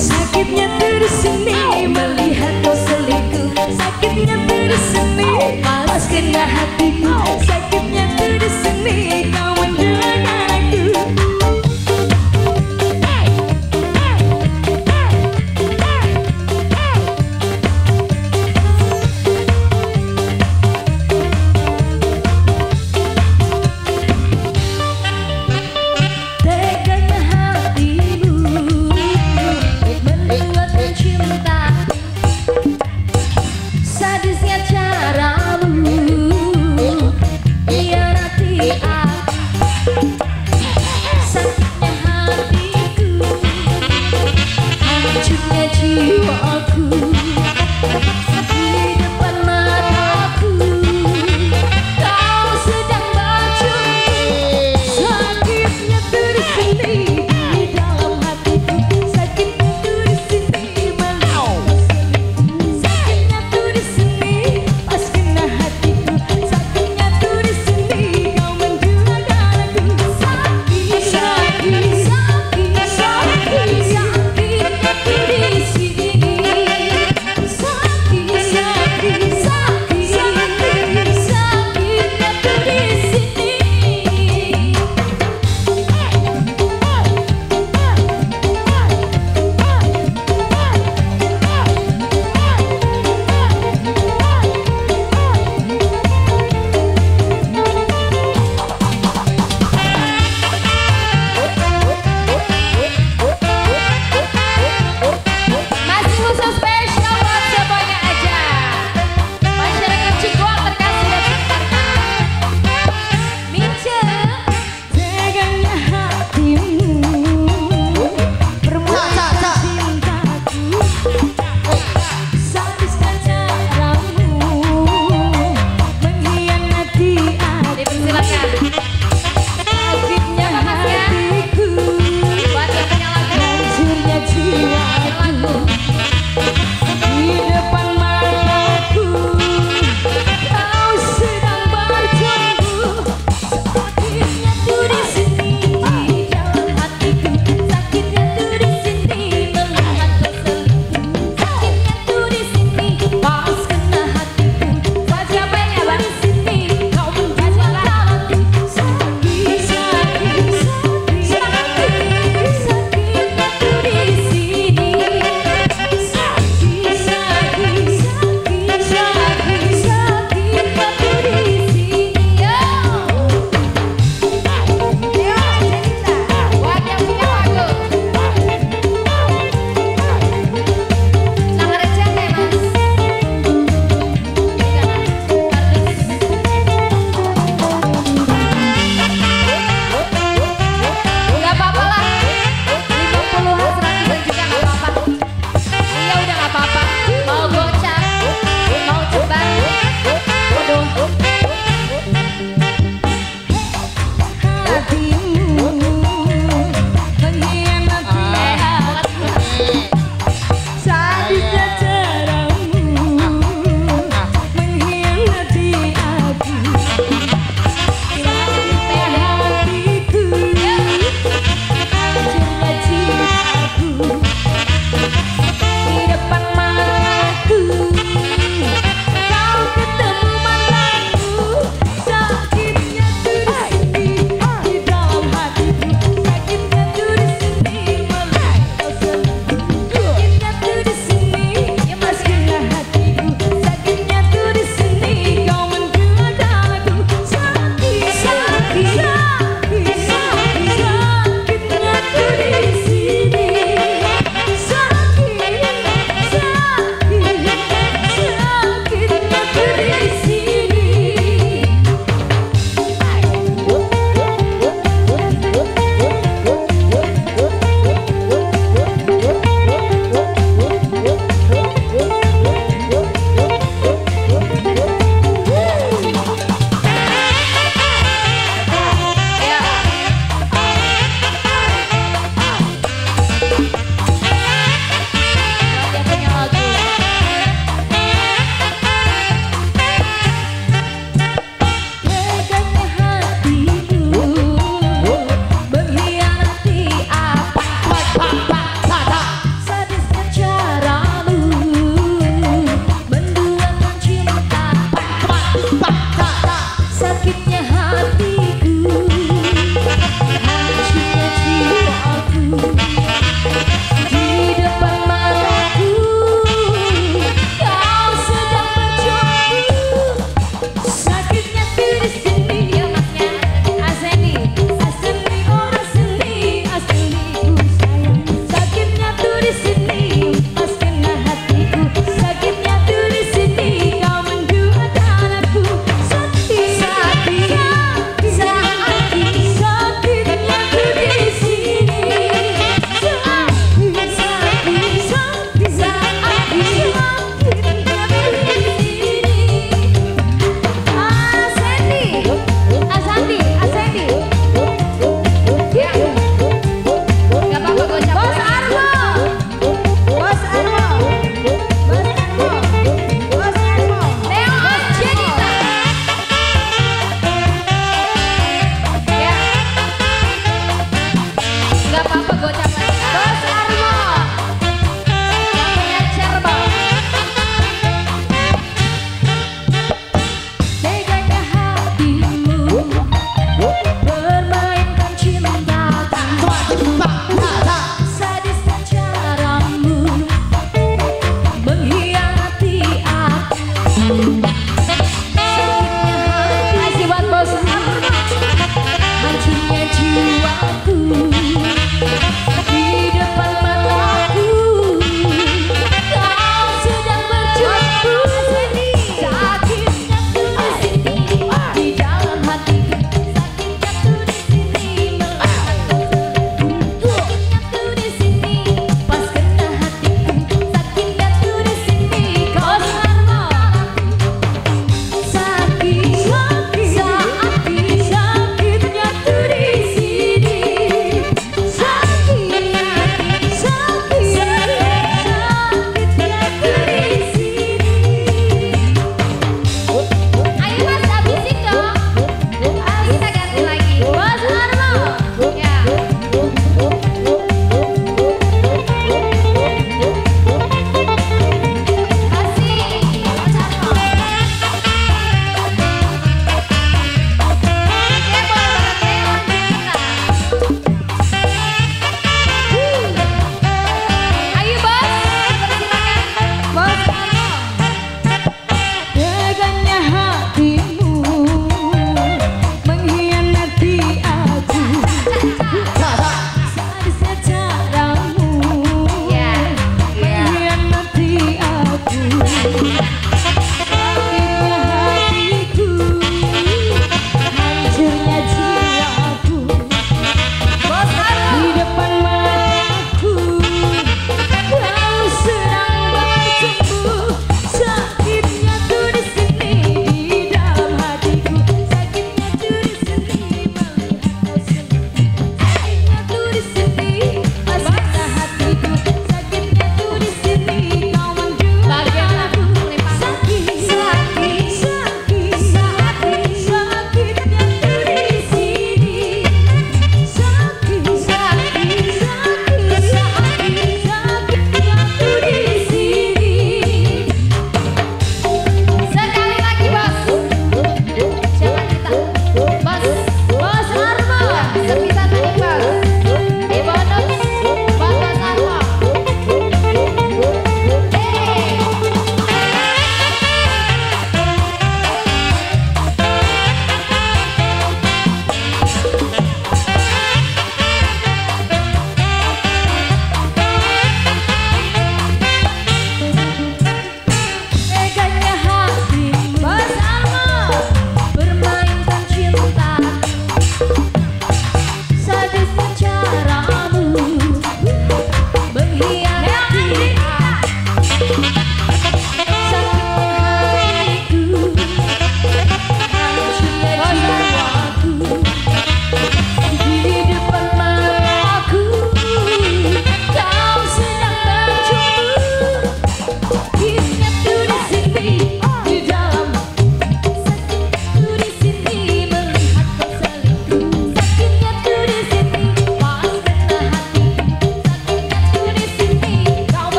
Sakitnya terseni melihat kau selingkuh. Sakitnya terseni malas kena hatiku. Sakitnya terseni kau Hey!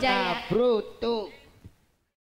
Sakit MC